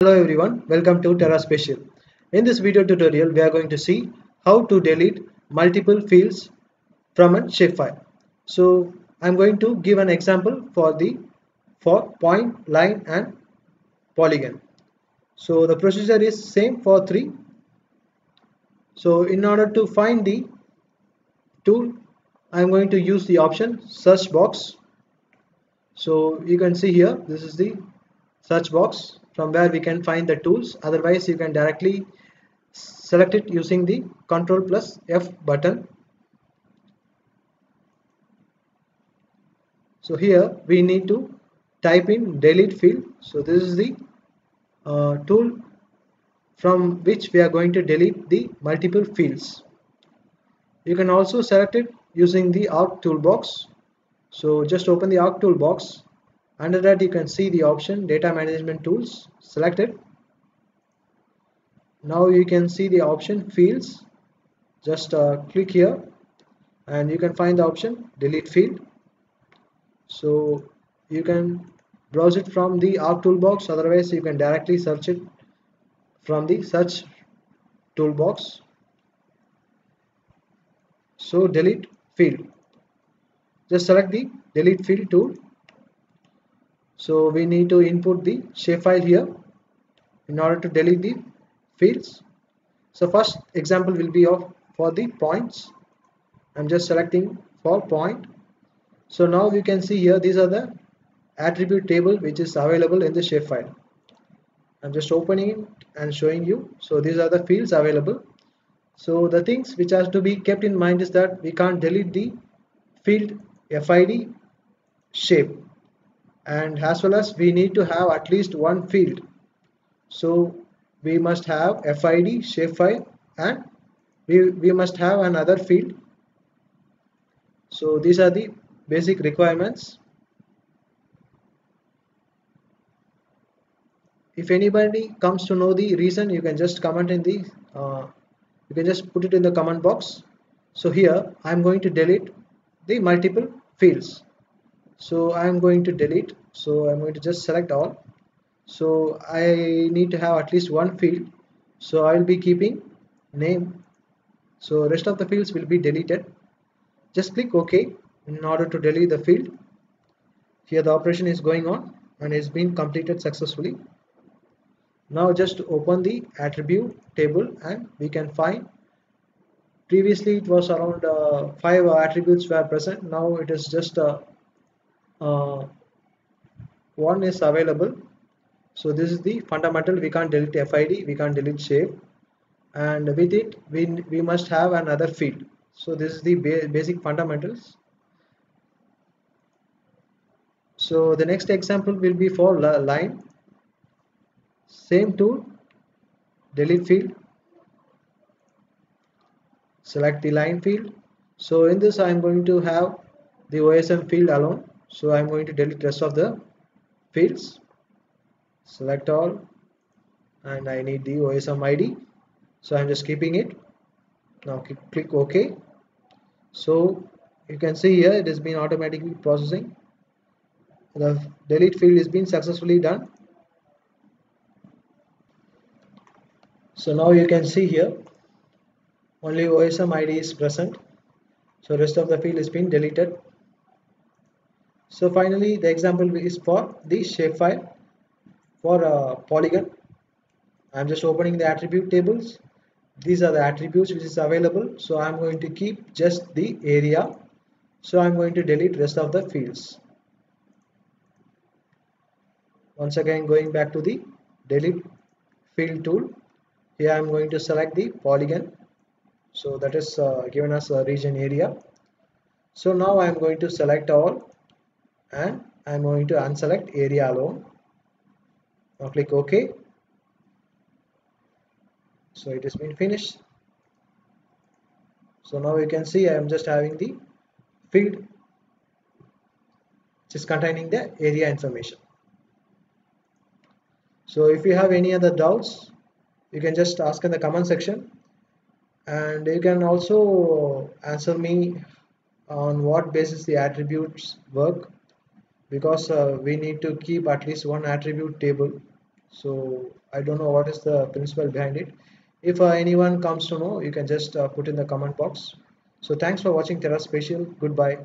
Hello everyone, welcome to TerraSpatial. In this video tutorial, we are going to see how to delete multiple fields from a shapefile. So I'm going to give an example for the for point, line and polygon. So the procedure is same for three. So in order to find the tool, I'm going to use the option search box. So you can see here, this is the search box from where we can find the tools. Otherwise you can directly select it using the control plus F button. So here we need to type in delete field. So this is the uh, tool from which we are going to delete the multiple fields. You can also select it using the arc toolbox. So just open the arc toolbox under that you can see the option data management tools select it now you can see the option fields. Just uh, click here and you can find the option delete field. So you can browse it from the arc toolbox. Otherwise you can directly search it from the search toolbox. So delete field. Just select the delete field tool so we need to input the shapefile here in order to delete the fields. So first example will be of for the points. I'm just selecting for point. So now you can see here these are the attribute table which is available in the shapefile I'm just opening it and showing you. So these are the fields available. So the things which has to be kept in mind is that we can't delete the field FID shape and as well as we need to have at least one field. So we must have FID shapefile and we, we must have another field. So these are the basic requirements. If anybody comes to know the reason you can just comment in the uh, you can just put it in the comment box. So here I'm going to delete the multiple fields so I'm going to delete. So I'm going to just select all. So I need to have at least one field. So I will be keeping name. So rest of the fields will be deleted. Just click OK in order to delete the field. Here the operation is going on and it's been completed successfully. Now just open the attribute table and we can find. Previously it was around uh, five attributes were present. Now it is just uh, uh, one is available. So this is the fundamental. We can't delete FID we can't delete shape. And with it we, we must have another field. So this is the ba basic fundamentals. So the next example will be for line. Same tool delete field. Select the line field. So in this I am going to have the OSM field alone so I'm going to delete rest of the fields. Select all. And I need the OSM ID so I'm just keeping it. Now click OK. So you can see here it has been automatically processing. The delete field is being successfully done. So now you can see here only OSM ID is present. So rest of the field is being deleted so finally the example is for the shapefile for a polygon. I'm just opening the attribute tables. These are the attributes which is available. So I'm going to keep just the area. So I'm going to delete rest of the fields. Once again going back to the delete field tool here I'm going to select the polygon. So that is uh, given us a region area. So now I'm going to select all and I'm going to unselect area alone. Now click OK. So it has been finished. So now you can see I am just having the field which is containing the area information. So if you have any other doubts you can just ask in the comment section. And you can also answer me on what basis the attributes work because uh, we need to keep at least one attribute table. So I don't know what is the principle behind it. If uh, anyone comes to know you can just uh, put in the comment box. So thanks for watching Terra Spatial goodbye